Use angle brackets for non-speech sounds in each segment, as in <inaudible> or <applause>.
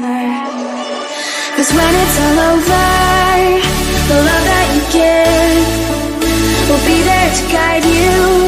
summer Cause when it's all over The love that you give Will be there to guide you.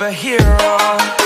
So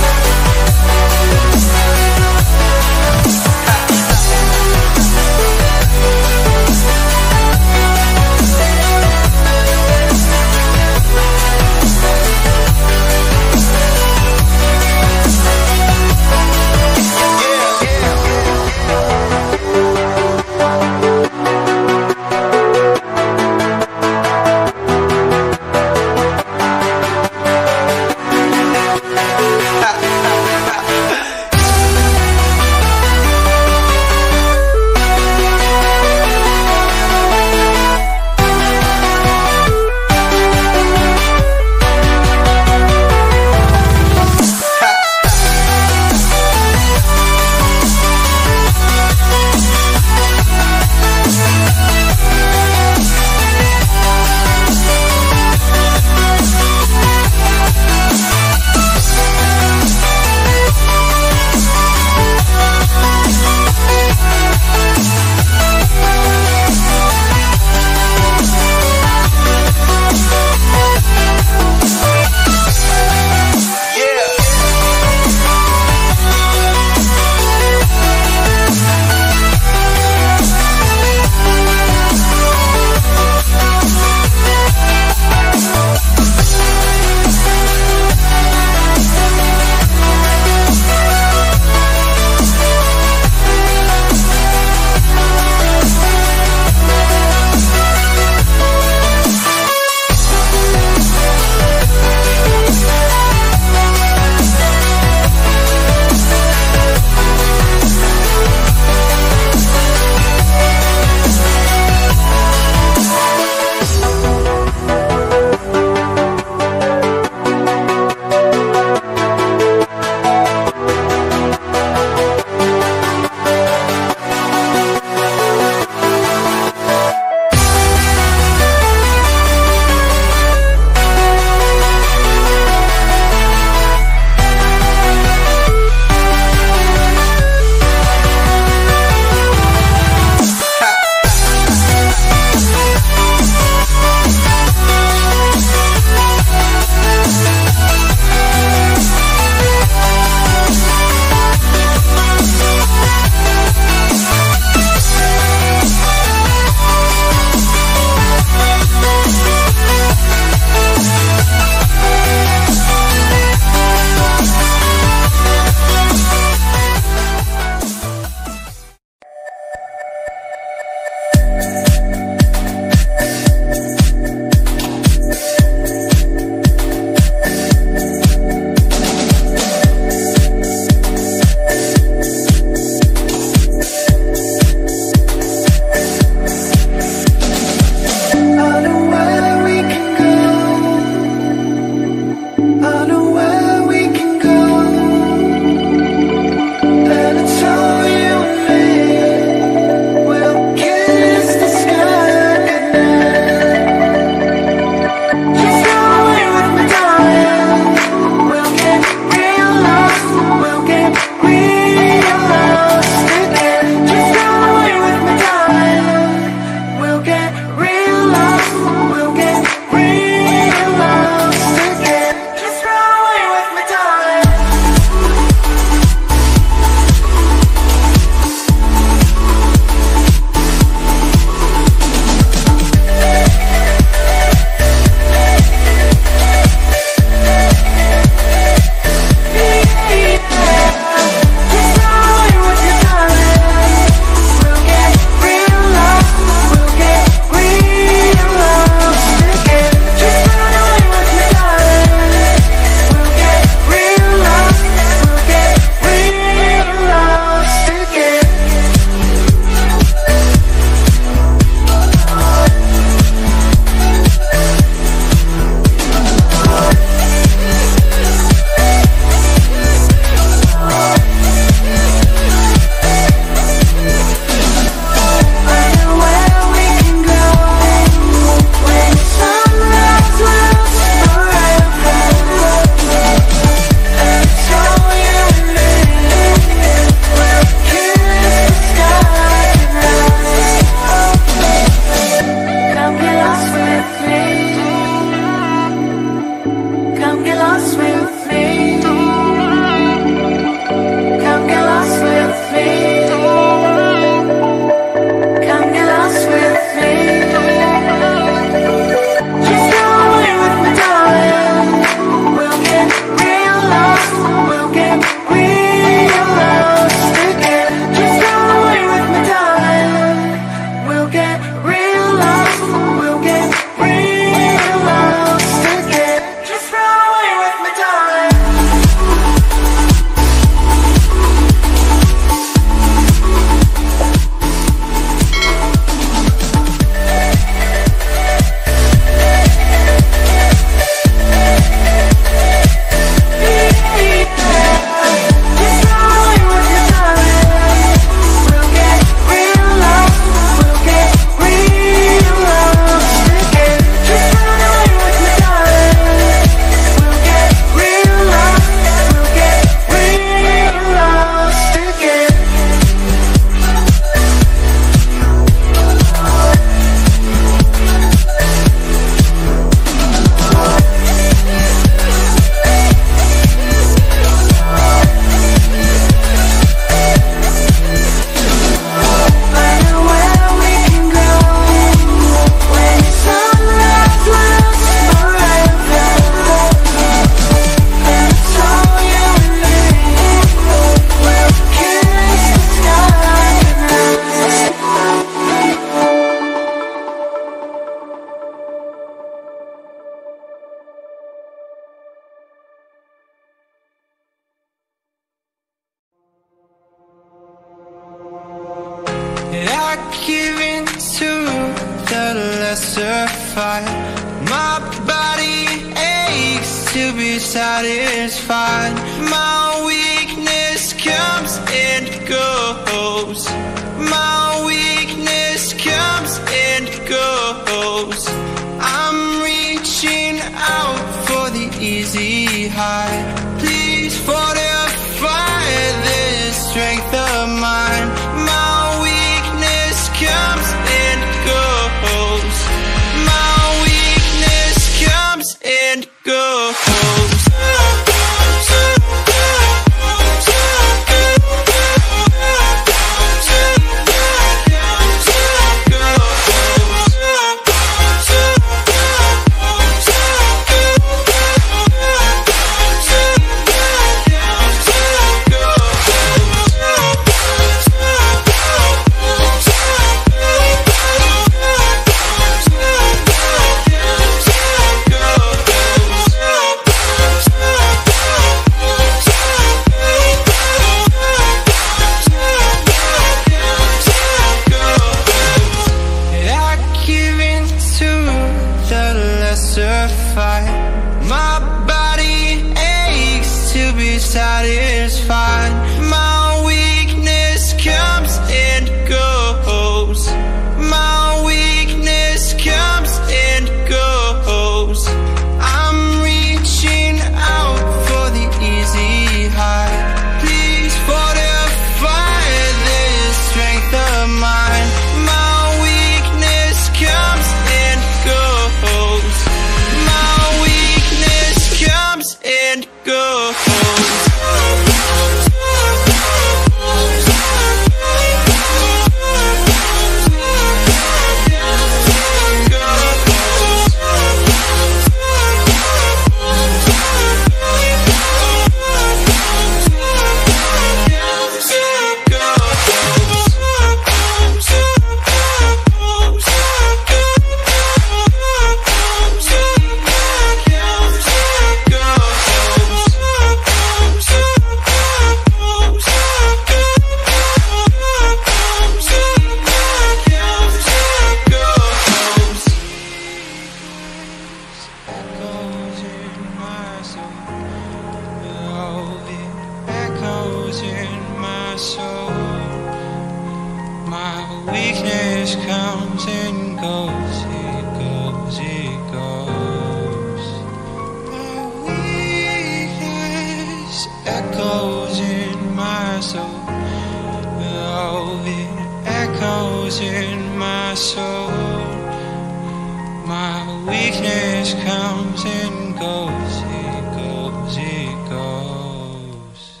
weakness comes and goes, it goes, it goes.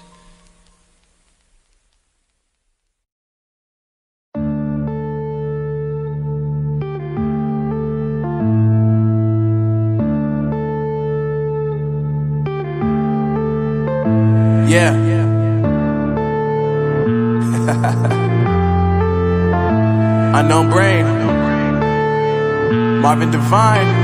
Yeah. <laughs> Unknown brain. Marvin Devine.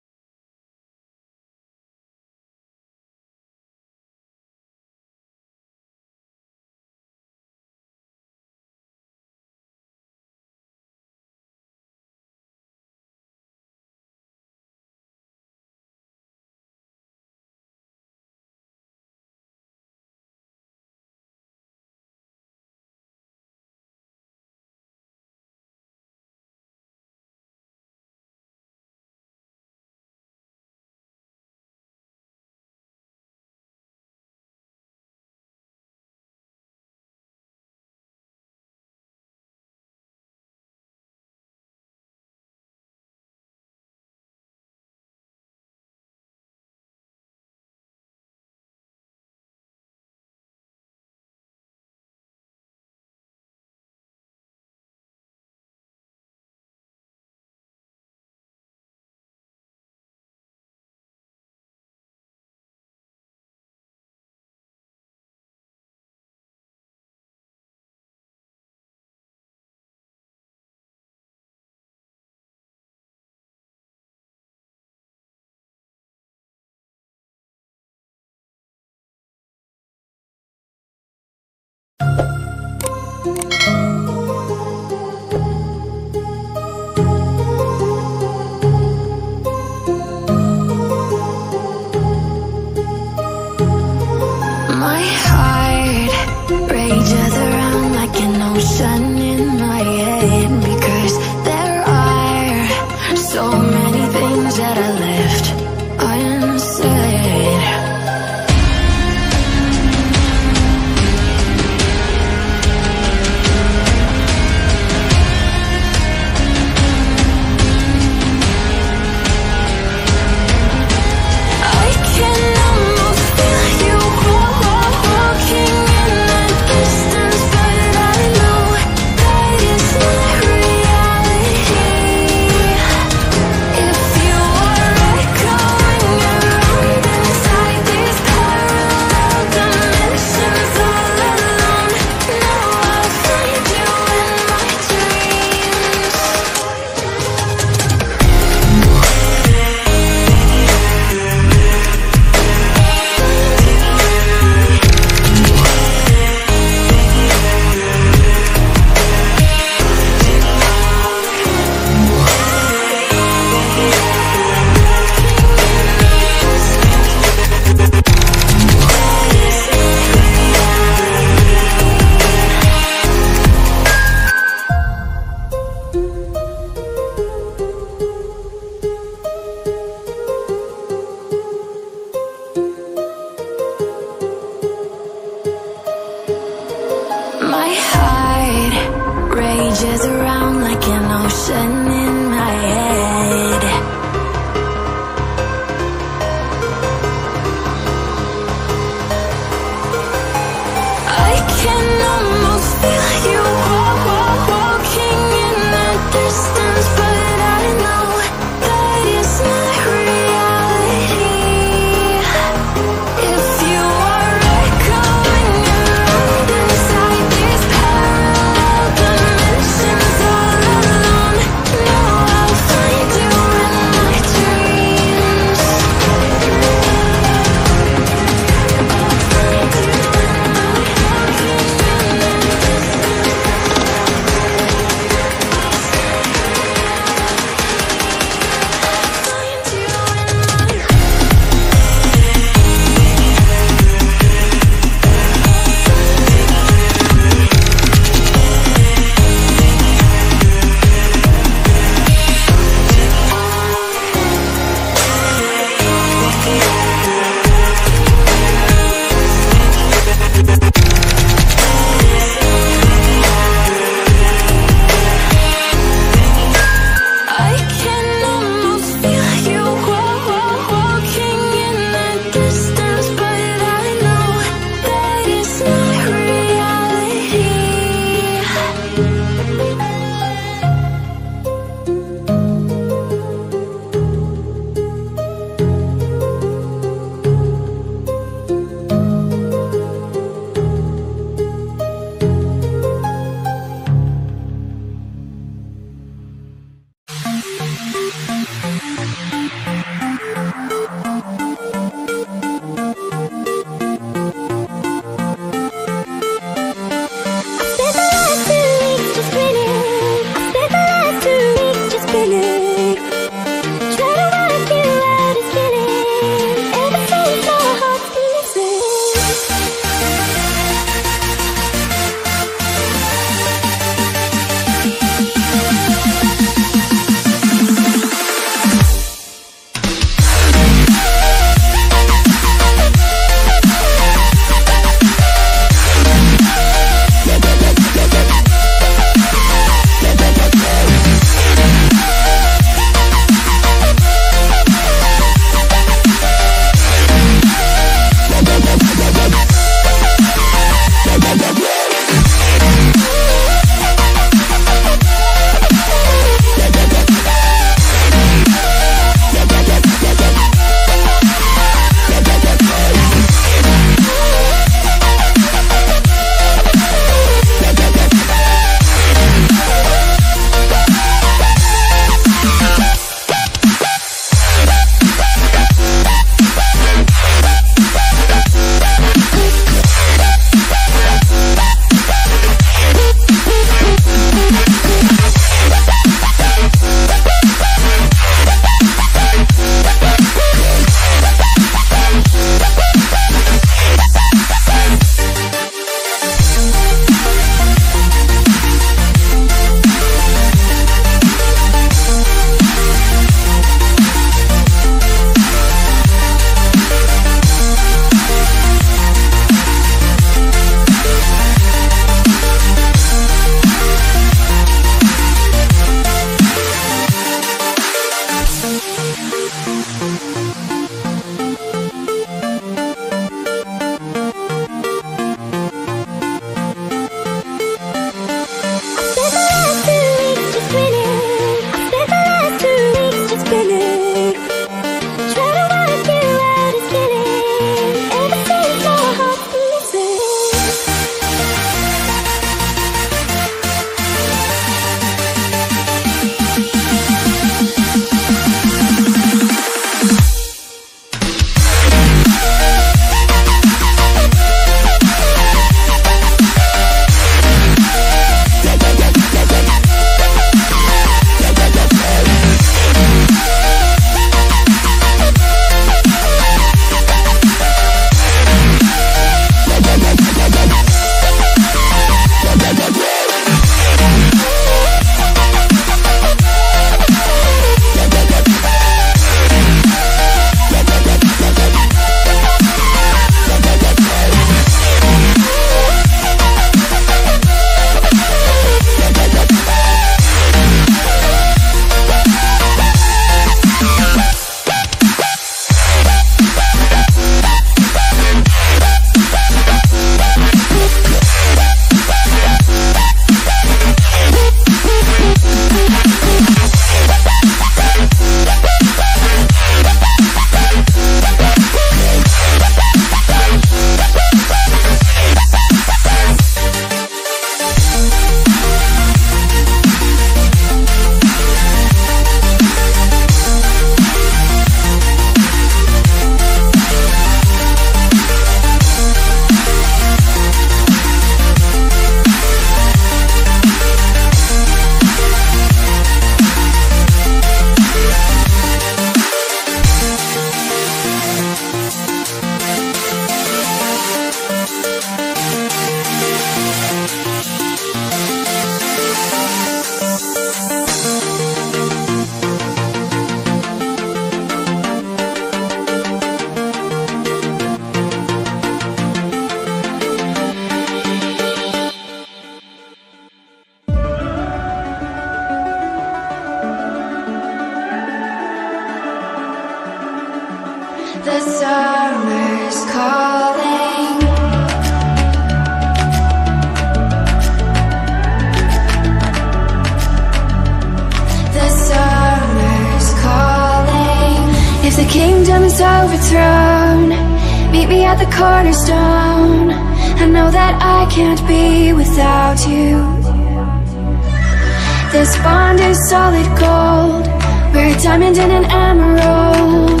This bond is solid gold. We're a diamond and an emerald.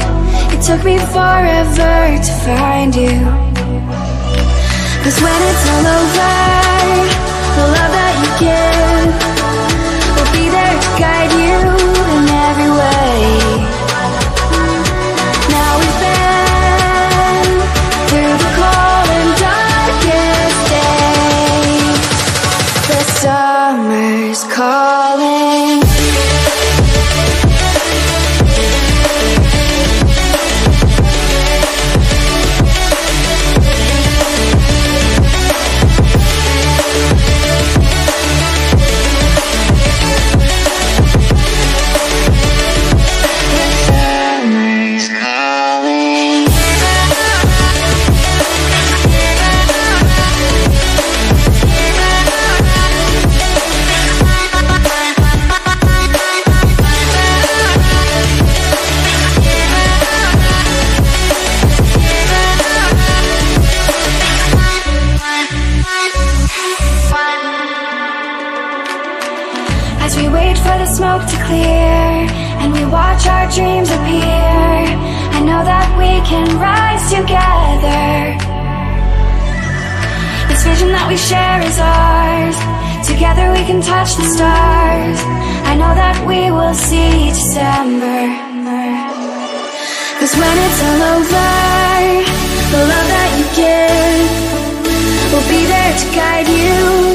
It took me forever to find you. Cause when it's all over, the love that you give will be there to guide you we share is ours. Together we can touch the stars. I know that we will see December. Cause when it's all over, the love that you give will be there to guide you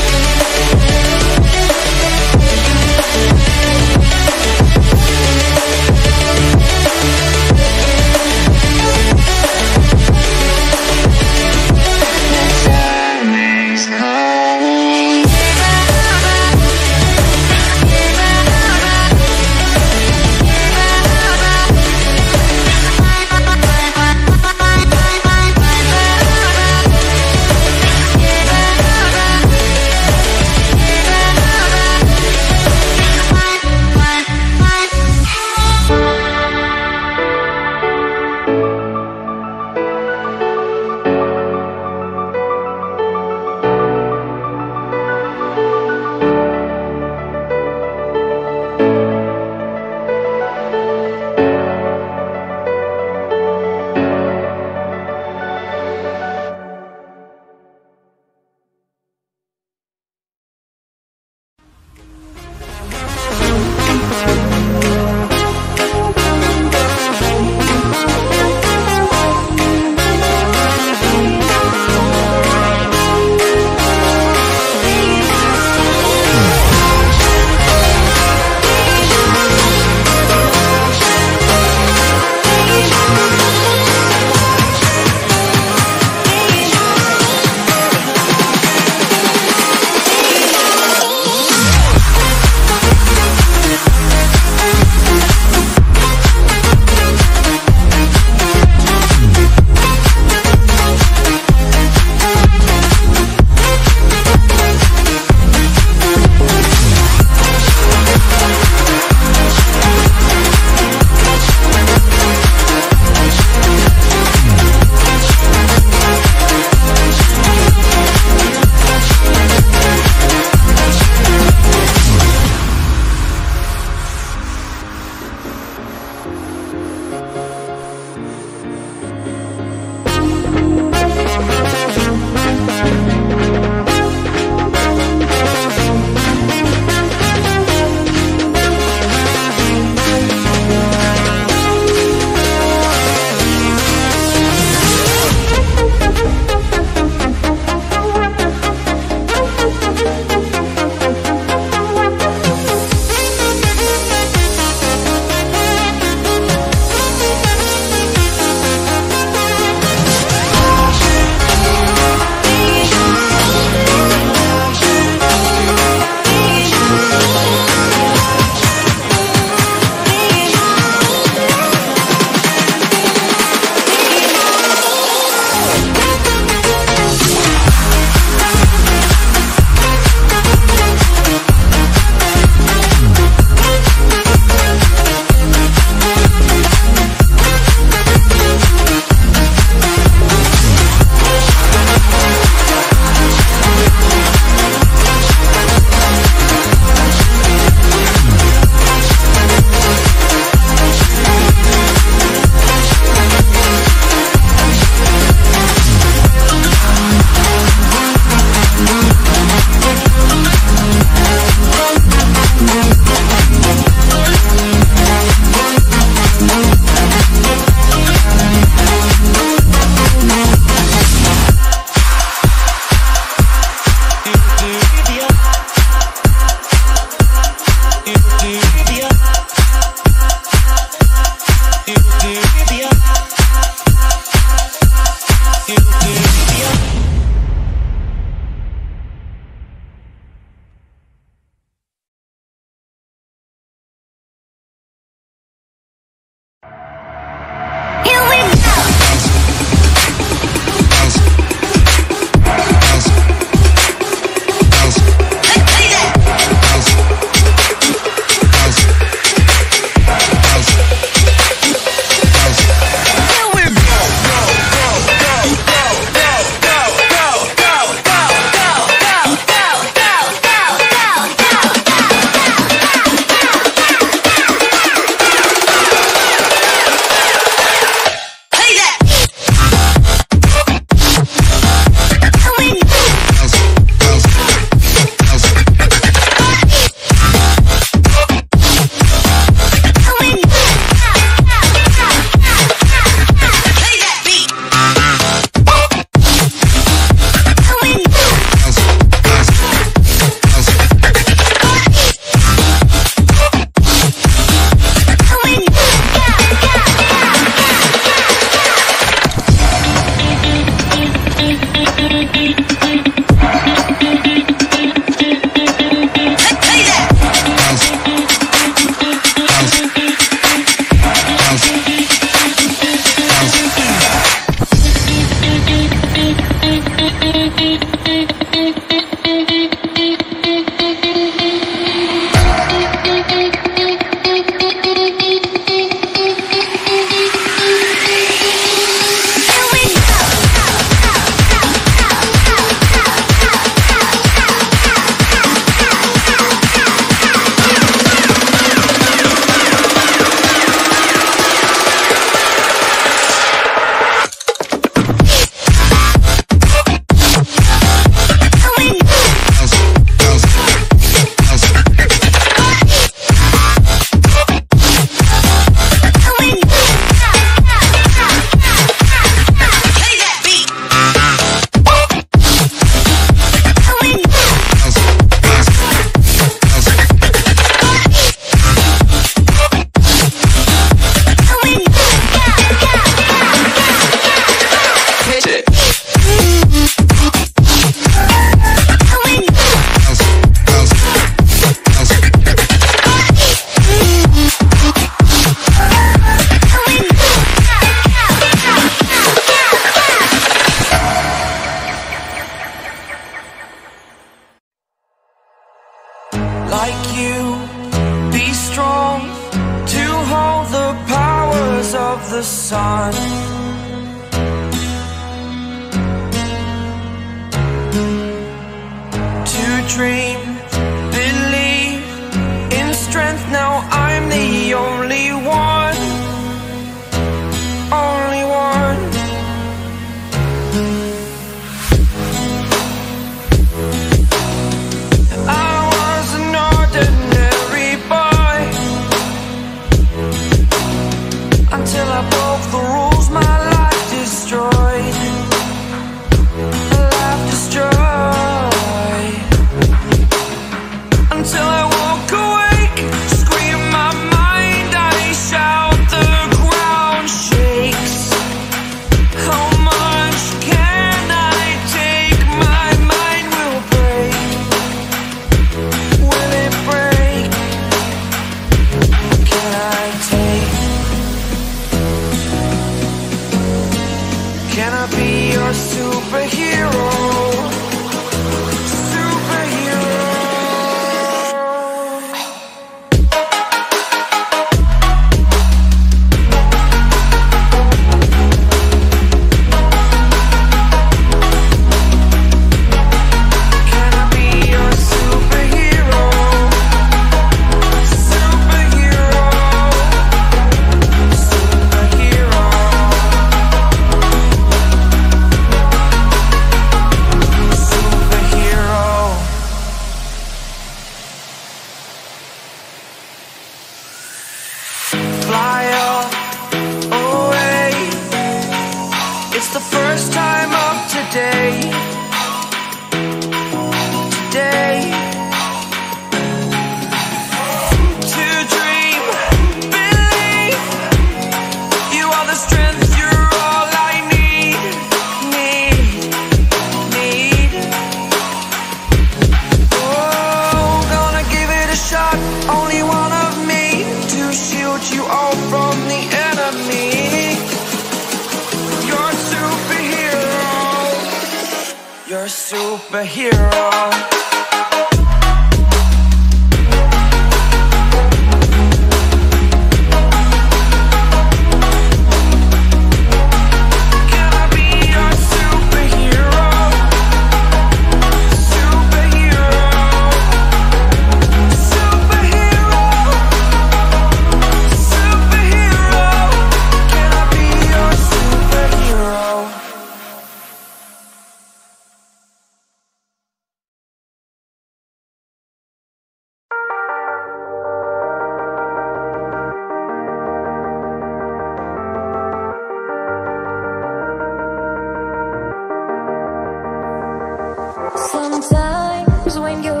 Sometimes when you're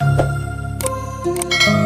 Música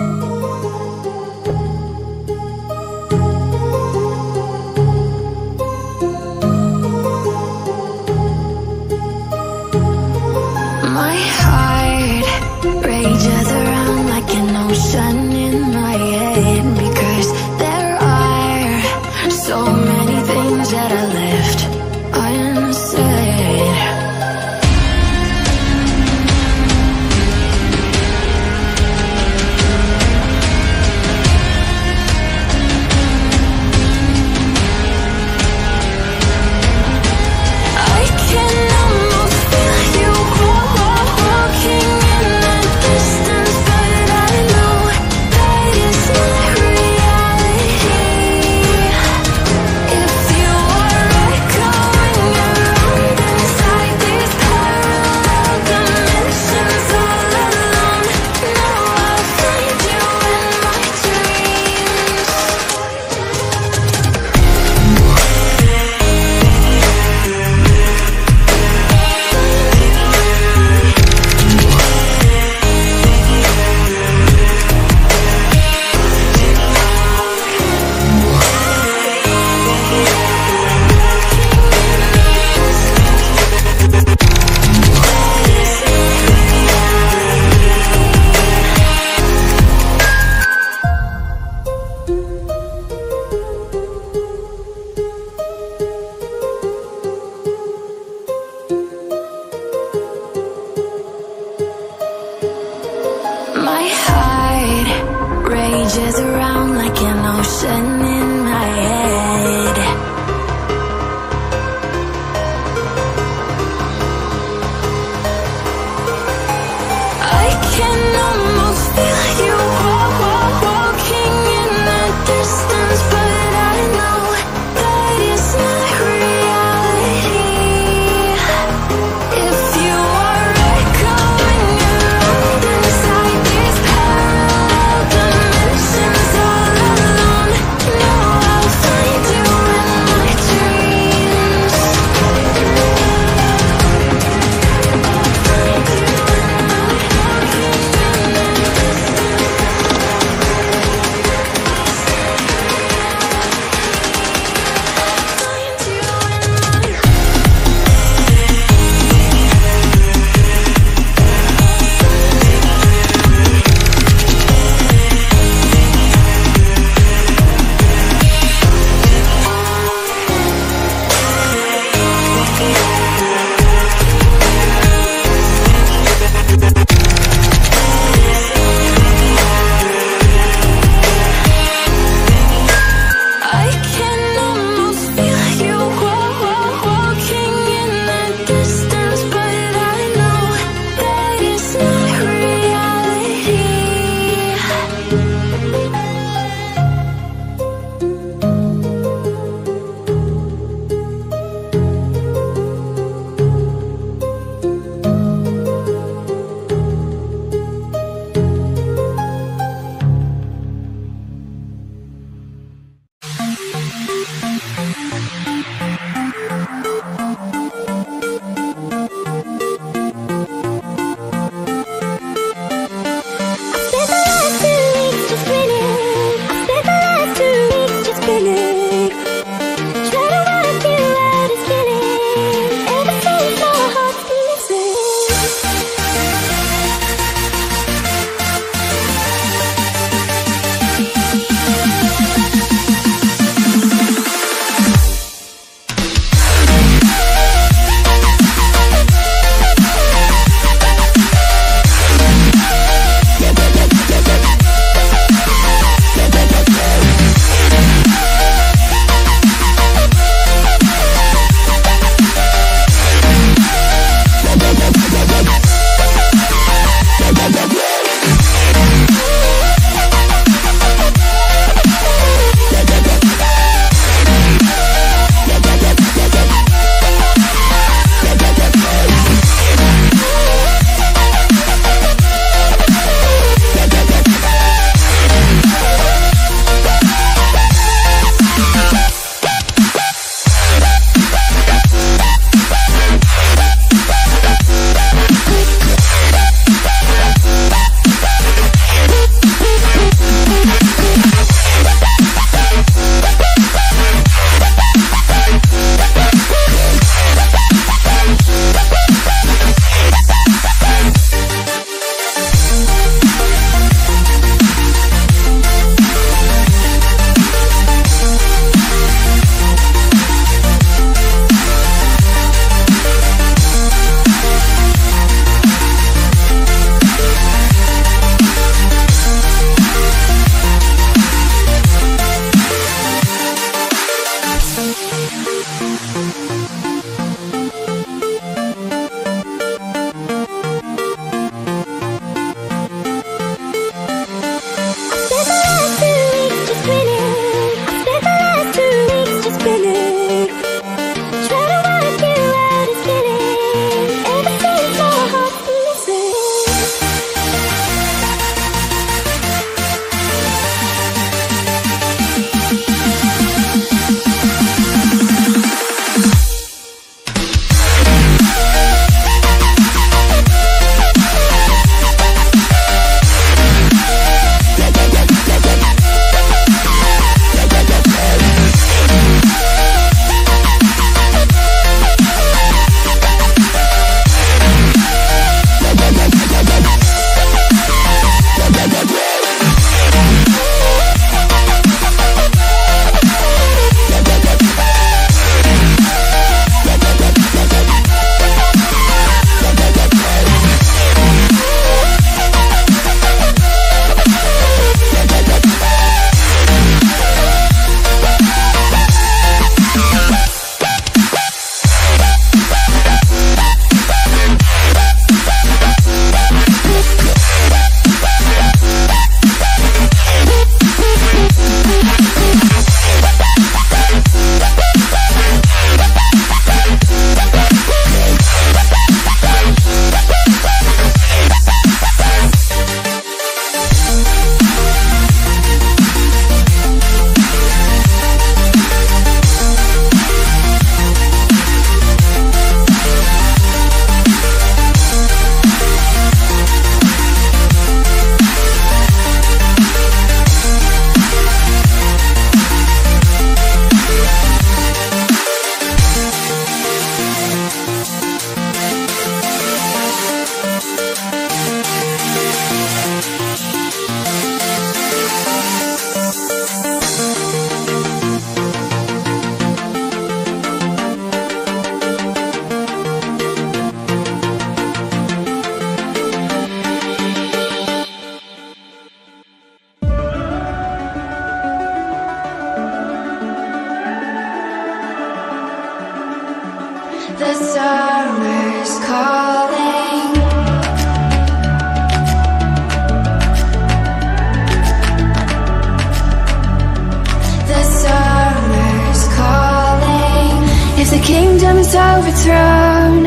overthrown,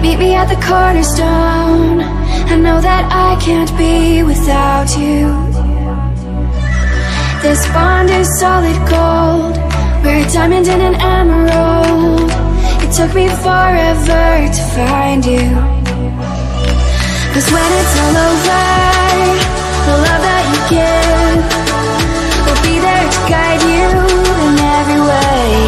meet me at the cornerstone. I know that I can't be without you. This bond is solid gold. We're a diamond and an emerald. It took me forever to find you. Cause when it's all over, the love that you give will be there to guide you in every way.